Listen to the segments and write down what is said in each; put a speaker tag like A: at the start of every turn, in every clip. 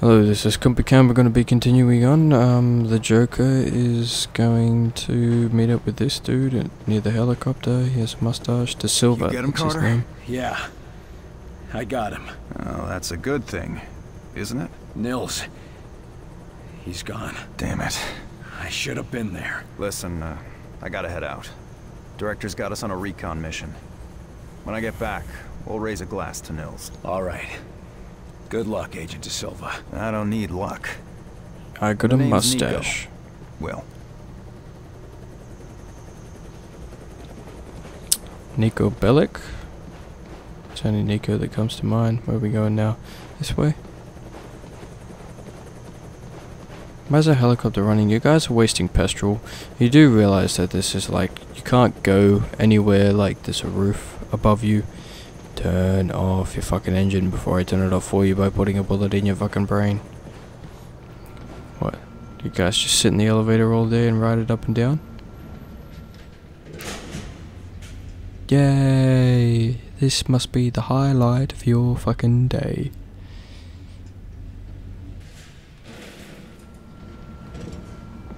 A: Hello, this is CombiCam. We're going to be continuing on. Um, the Joker is going to meet up with this dude near the helicopter. He has a mustache. De Silva.
B: You get him,
A: that's his
B: Carter?
A: name.
B: Yeah. I got him.
C: Oh, that's a good thing, isn't it?
B: Nils. He's gone.
C: Damn it.
B: I should have been there.
C: Listen, uh, I gotta head out. Director's got us on a recon mission. When I get back, we'll raise a glass to Nils.
B: All right. Good luck, Agent De Silva.
C: I don't need luck.
A: I got a
C: name's Nico.
A: mustache.
C: Will.
A: Nico Bellic. It's only Nico that comes to mind. Where are we going now? This way? Why's a helicopter running? You guys are wasting petrol. You do realize that this is like, you can't go anywhere like there's a roof above you. Turn off your fucking engine before I turn it off for you by putting a bullet in your fucking brain. What? You guys just sit in the elevator all day and ride it up and down? Yay! This must be the highlight of your fucking day.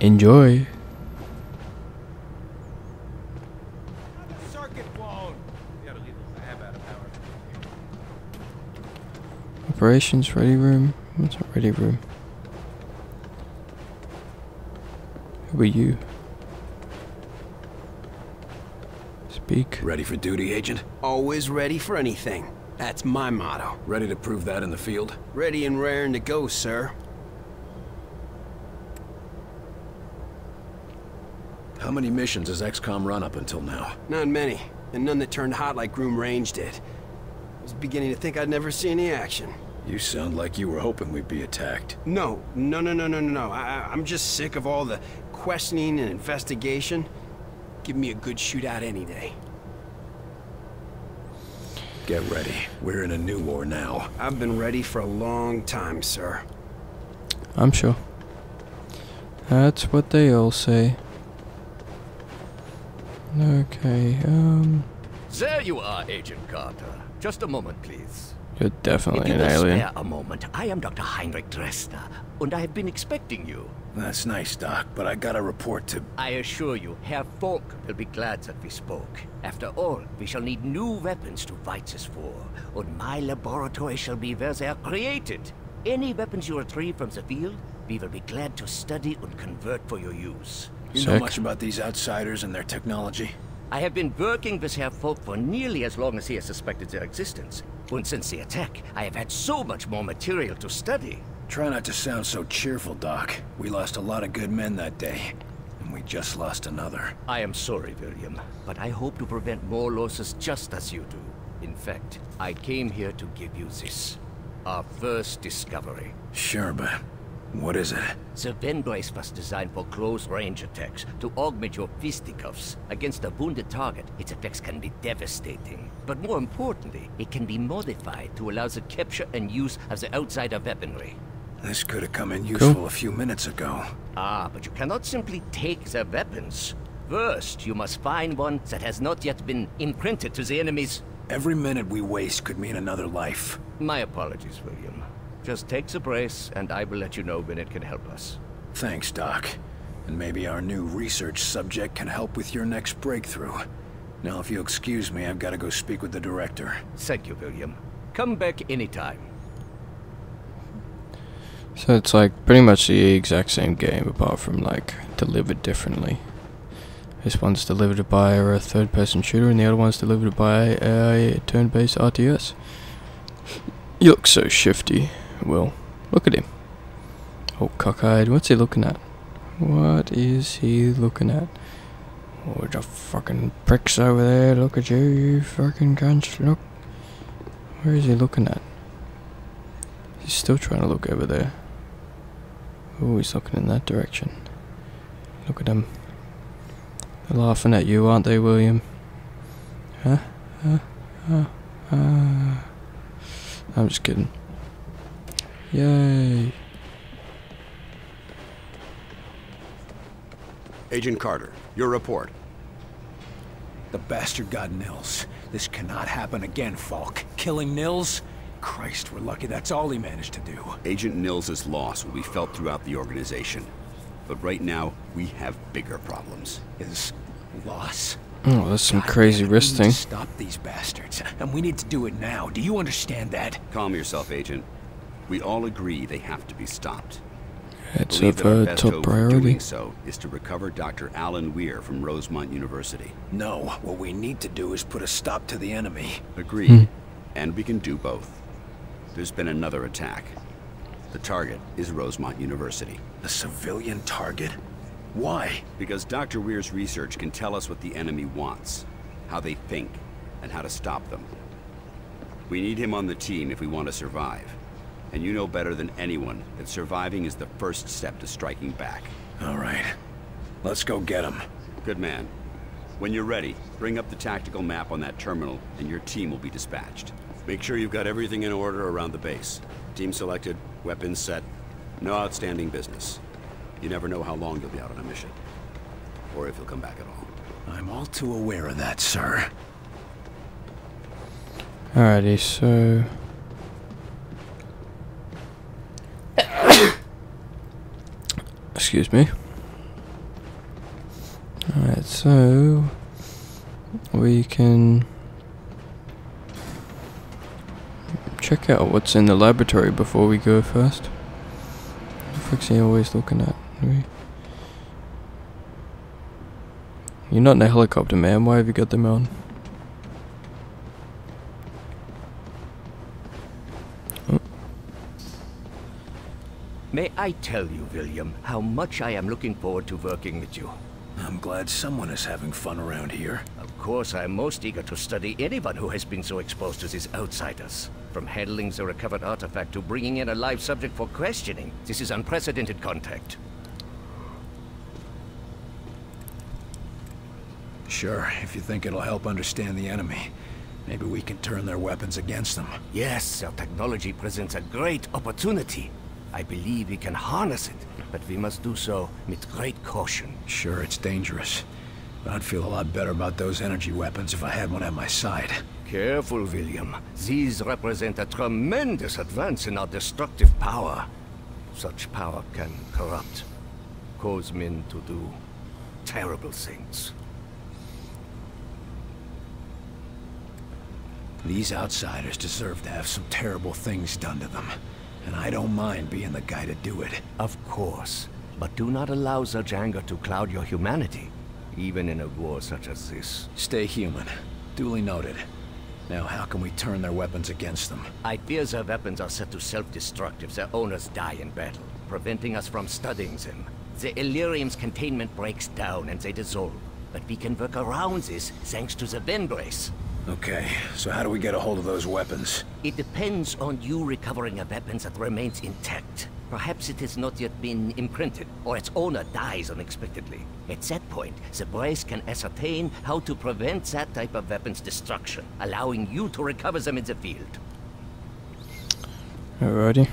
A: Enjoy. Operations ready room. What's a ready room? Who are you? Speak.
B: Ready for duty, Agent?
D: Always ready for anything. That's my motto.
B: Ready to prove that in the field?
D: Ready and raring to go, sir.
B: How many missions has XCOM run up until now?
D: Not many, and none that turned hot like Groom Range did. I was beginning to think I'd never see any action.
B: You sound like you were hoping we'd be attacked.
D: No, no, no, no, no, no, no. I, I- I'm just sick of all the questioning and investigation. Give me a good shootout any day.
B: Get ready. We're in a new war now.
D: I've been ready for a long time, sir.
A: I'm sure. That's what they all say. Okay, um,
E: There you are, Agent Carter. Just a moment, please.
A: You're
E: If
A: definitely
E: you
A: an
E: will
A: alien.
E: spare a moment, I am Dr. Heinrich Dresner, and I have been expecting you.
B: That's nice, Doc, but I got a report to...
E: I assure you, Herr Falk will be glad that we spoke. After all, we shall need new weapons to fight this war, and my laboratory shall be where they are created. Any weapons you retrieve from the field, we will be glad to study and convert for your use.
B: You know much about these outsiders and their technology?
E: I have been working with Herr Falk for nearly as long as he has suspected their existence. And since the attack, I have had so much more material to study.
B: Try not to sound so cheerful, Doc. We lost a lot of good men that day, and we just lost another.
E: I am sorry, William, but I hope to prevent more losses just as you do. In fact, I came here to give you this. Our first discovery.
B: Sure, but what is it?
E: The Venbrace was designed for close-range attacks to augment your fisticuffs. Against a wounded target, its effects can be devastating. But more importantly, it can be modified to allow the capture and use of the outsider weaponry.
B: This could have come in useful a few minutes ago.
E: Ah, but you cannot simply take their weapons. First, you must find one that has not yet been imprinted to the enemies.
B: Every minute we waste could mean another life.
E: My apologies, William. Just take the brace, and I will let you know when it can help us.
B: Thanks, Doc. And maybe our new research subject can help with your next breakthrough. Now, if you'll excuse me, I've got to go speak with the director.
E: Thank you, William. Come back anytime.
A: So it's like pretty much the exact same game apart from like delivered differently. This one's delivered by a third person shooter and the other one's delivered by a turn based RTS. You look so shifty. Will. Look at him. Oh cockeyed. What's he looking at? What is he looking at? Oh the fucking pricks over there, look at you, you fucking cunts, look. Where is he looking at? He's still trying to look over there. Oh, he's looking in that direction. Look at him. They're laughing at you, aren't they, William? Huh? Huh? Huh? Uh. I'm just kidding. Yay.
F: Agent Carter, your report.
B: The bastard got Nils. This cannot happen again, Falk. Killing Nils? Christ, we're lucky that's all he managed to do.
F: Agent Nils' loss will be felt throughout the organization. But right now, we have bigger problems.
B: His loss.
A: Oh, that's some
B: God
A: crazy
B: damn it, we
A: wrist
B: need to
A: thing.
B: Stop these bastards. And we need to do it now. Do you understand that?
F: Calm yourself, Agent. We all agree they have to be stopped.
A: It's
F: Believe
A: of uh, top priority.
F: doing so is to recover Dr. Alan Weir from Rosemont University.
B: No, what we need to do is put a stop to the enemy.
F: Agreed. And we can do both. There's been another attack. The target is Rosemont University.
B: A civilian target? Why?
F: Because Dr. Weir's research can tell us what the enemy wants, how they think, and how to stop them. We need him on the team if we want to survive. And you know better than anyone that surviving is the first step to striking back.
B: All right. Let's go get him.
F: Good man. When you're ready, bring up the tactical map on that terminal, and your team will be dispatched. Make sure you've got everything in order around the base. Team selected, weapons set, no outstanding business. You never know how long you'll be out on a mission. Or if you'll come back at all.
B: I'm all too aware of that, sir.
A: Alrighty, so excuse me. Alright, so we can check out what's in the laboratory before we go first. What the always looking at? Me? You're not in a helicopter, man. Why have you got them on?
E: May I tell you, William, how much I am looking forward to working with you.
B: I'm glad someone is having fun around here.
E: Of course, I am most eager to study anyone who has been so exposed to these outsiders. From handling the recovered artifact to bringing in a live subject for questioning, this is unprecedented contact.
B: Sure, if you think it'll help understand the enemy. Maybe we can turn their weapons against them.
E: Yes, our technology presents a great opportunity. I believe we can harness it, but we must do so with great caution.
B: Sure, it's dangerous. But I'd feel a lot better about those energy weapons if I had one at my side.
E: Careful, William. These represent a tremendous advance in our destructive power. Such power can corrupt, cause men to do terrible things.
B: These outsiders deserve to have some terrible things done to them. And I don't mind being the guy to do it.
E: Of course, but do not allow such anger to cloud your humanity, even in a war such as this.
B: Stay human. Duly noted. Now, how can we turn their weapons against them?
E: I fear their weapons are set to self-destruct if their owners die in battle, preventing us from studying them. The Elerium's containment breaks down and they dissolve, but we can work around this thanks to the Venbrace.
B: Okay, so how do we get a hold of those weapons?
E: It depends on you recovering a weapon that remains intact. Perhaps it has not yet been imprinted, or its owner dies unexpectedly. At that point, the brace can ascertain how to prevent that type of weapon's destruction, allowing you to recover them in the field.
A: Alrighty.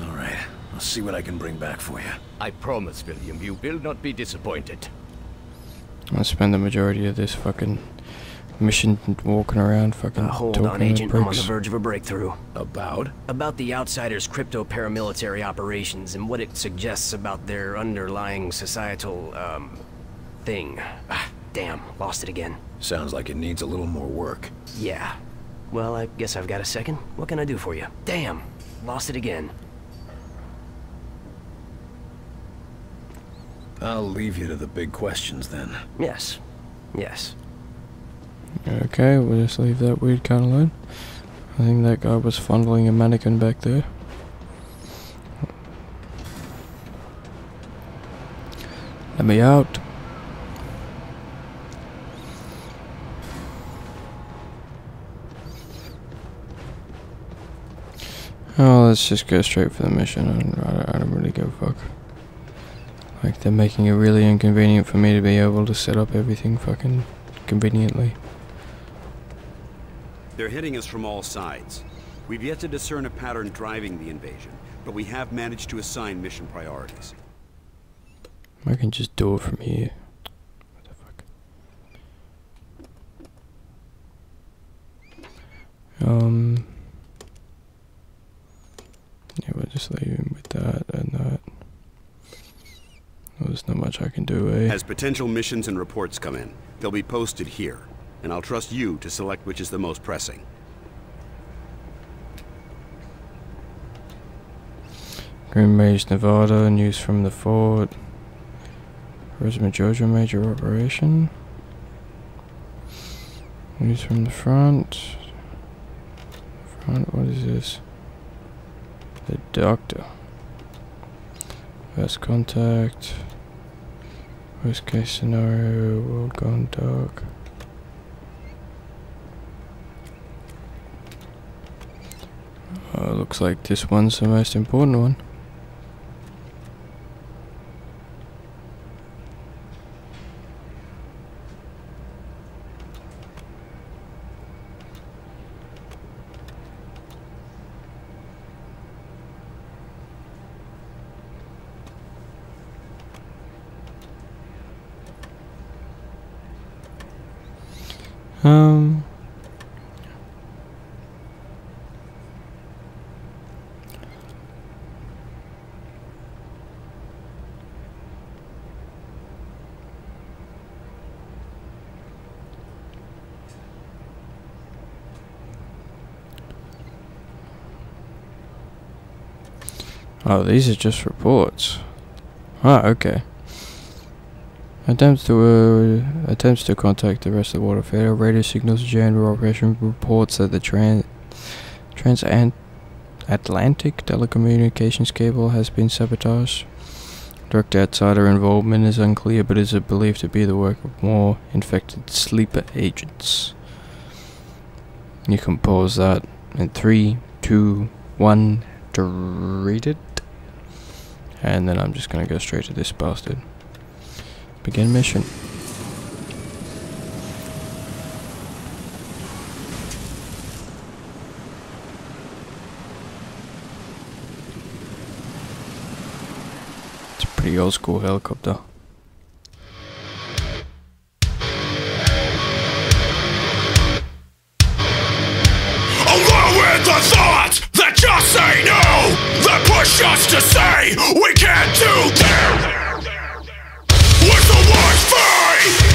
B: All right, I'll see what I can bring back for you.
E: I promise, William, you will not be disappointed.
A: I spend the majority of this fucking mission walking around fucking
G: Uh, hold
A: talking
G: on,
A: to
G: Agent. I'm on the verge of a breakthrough.
B: About?
G: About the Outsiders' crypto-paramilitary operations and what it suggests about their underlying societal, um, thing. Ah, damn, lost it again.
B: Sounds like it needs a little more work.
G: Yeah. Well, I guess I've got a second. What can I do for you? Damn, lost it again.
B: I'll leave you to the big questions then.
G: Yes. Yes.
A: Okay, we'll just leave that weird cunt alone. I think that guy was fondling a mannequin back there. Let me out. Oh, let's just go straight for the mission. I don't- I don't really give a fuck. Like, they're making it really inconvenient for me to be able to set up everything fucking conveniently.
F: They're hitting us from all sides. We've yet to discern a pattern driving the invasion, but we have managed to assign mission priorities.
A: I can just do it from here. What the fuck? Um. Yeah, we'll just leave him with that and that. Well, there's not much I can do, eh?
F: As potential missions and reports come in, they'll be posted here, and I'll trust you to select which is the most pressing.
A: Groom Range, Nevada, news from the fort. Rosemont, Georgia, major operation. News from the front. Front, what is this? The doctor. First contact. Worst case scenario, world gone dark. Uh, looks like this one's the most important one. Um. Oh, these are just reports. Ah, okay. Attempts to uh, attempts to contact the rest of the warfare. Radio signals general operation reports that the trans transatlantic telecommunications cable has been sabotaged. Direct outsider involvement is unclear, but is believed to be the work of more infected sleeper agents. You can pause that in three, two, one. To read it, and then I'm just gonna go straight to this bastard. Begin mission. It's a pretty old school helicopter.
B: the thought that just say no, that push us to say we can't do this. Hey!